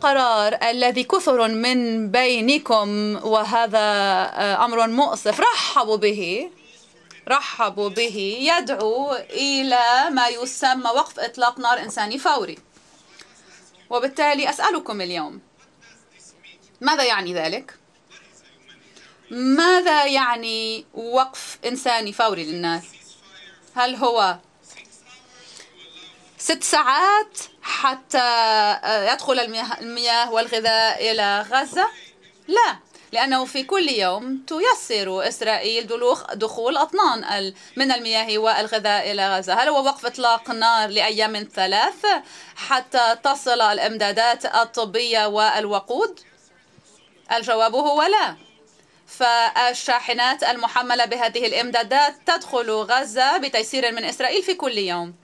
القرار الذي كثر من بينكم وهذا آه، أمر مؤسف رحبوا به رحبوا به يدعو إلى ما يسمى وقف إطلاق نار إنساني فوري وبالتالي أسألكم اليوم ماذا يعني ذلك؟ ماذا يعني وقف إنساني فوري للناس؟ هل هو ست ساعات حتى آه، يدخل المياه والغذاء إلى غزة؟ لا لأنه في كل يوم تيسر إسرائيل دخول أطنان من المياه والغذاء إلى غزة هل هو وقف إطلاق نار لأيام ثلاث حتى تصل الإمدادات الطبية والوقود؟ الجواب هو لا فالشاحنات المحملة بهذه الإمدادات تدخل غزة بتيسير من إسرائيل في كل يوم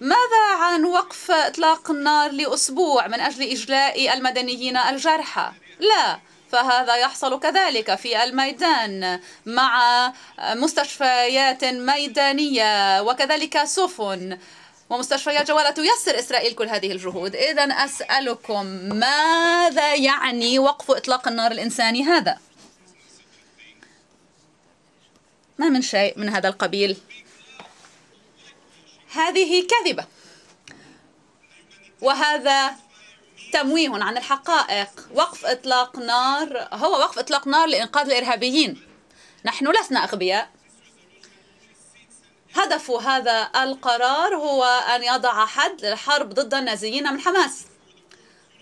ماذا عن وقف إطلاق النار لأسبوع من أجل إجلاء المدنيين الجرحى؟ لا فهذا يحصل كذلك في الميدان مع مستشفيات ميدانية وكذلك سفن ومستشفيات جوالة تيسر إسرائيل كل هذه الجهود إذا أسألكم ماذا يعني وقف إطلاق النار الإنساني هذا؟ ما من شيء من هذا القبيل هذه كذبة. وهذا تمويه عن الحقائق. وقف إطلاق نار هو وقف إطلاق نار لإنقاذ الإرهابيين. نحن لسنا أغبياء. هدف هذا القرار هو أن يضع حد للحرب ضد النازيين من حماس.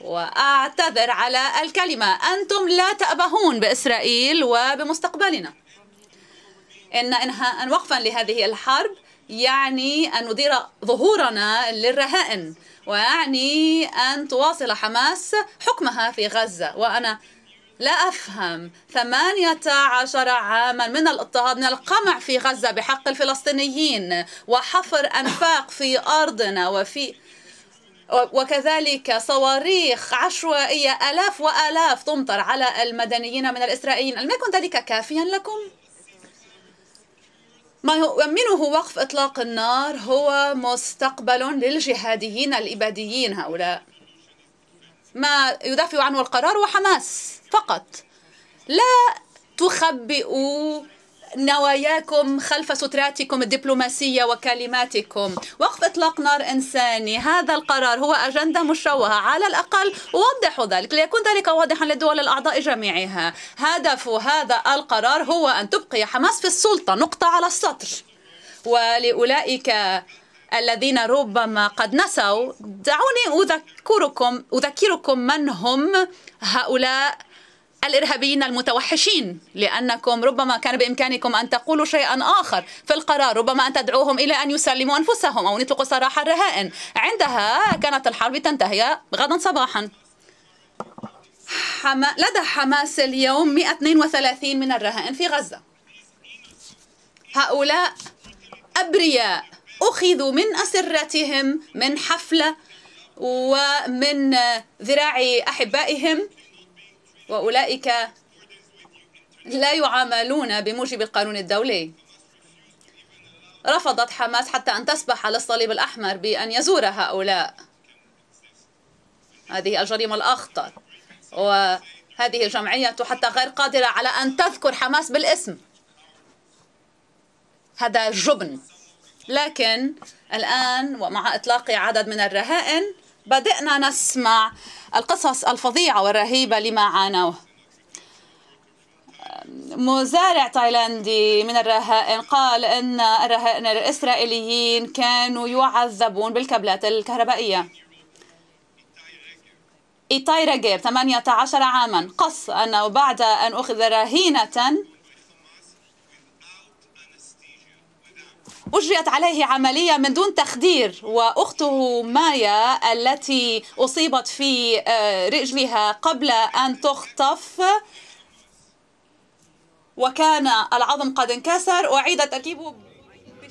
وأعتذر على الكلمة أنتم لا تأبهون بإسرائيل وبمستقبلنا. إن إنهاء وقفا لهذه الحرب يعني أن ندير ظهورنا للرهائن ويعني أن تواصل حماس حكمها في غزة وأنا لا أفهم ثمانية عشر عاما من الإضطهاد من القمع في غزة بحق الفلسطينيين وحفر أنفاق في أرضنا وفي وكذلك صواريخ عشوائية آلاف وآلاف تمطر على المدنيين من الإسرائيليين ألم يكن ذلك كافيا لكم؟ ما يؤمنه وقف إطلاق النار هو مستقبل للجهاديين الإباديين هؤلاء. ما يدافع عنه القرار وحماس فقط. لا تخبئوا نواياكم خلف ستراتكم الدبلوماسية وكلماتكم. وقف إطلاق نار إنساني. هذا القرار هو أجندة مشوهة. على الأقل وضحوا ذلك ليكون ذلك واضحا للدول الأعضاء جميعها. هدف هذا القرار هو أن تبقي حماس في السلطة. نقطة على السطر. ولأولئك الذين ربما قد نسوا دعوني أذكركم أذكركم من هم هؤلاء الإرهابيين المتوحشين لأنكم ربما كان بإمكانكم أن تقولوا شيئا آخر في القرار ربما أن تدعوهم إلى أن يسلموا أنفسهم أو يطلقوا سراح الرهائن. عندها كانت الحرب تنتهي غدا صباحا. حما... لدى حماس اليوم 132 من الرهائن في غزة. هؤلاء أبرياء أخذوا من أسرتهم من حفلة ومن ذراع أحبائهم وأولئك لا يعاملون بموجب القانون الدولي. رفضت حماس حتى أن تسبح على الصليب الأحمر بأن يزور هؤلاء. هذه الجريمة الأخطر وهذه الجمعية حتى غير قادرة على أن تذكر حماس بالاسم. هذا جبن. لكن الآن ومع إطلاق عدد من الرهائن بدأنا نسمع القصص الفظيعة والرهيبة لما عانوه. مزارع تايلاندي من الرهائن قال إن الرهائن الإسرائيليين كانوا يعذبون بالكابلات الكهربائية. إيتاي رجيب 18 عاما. قص أنه بعد أن أخذ رهينة أجريت عليه عملية من دون تخدير وأخته مايا التي أصيبت في آه، رجلها قبل أن تخطف. وكان العظم قد انكسر. أعيد تركيبه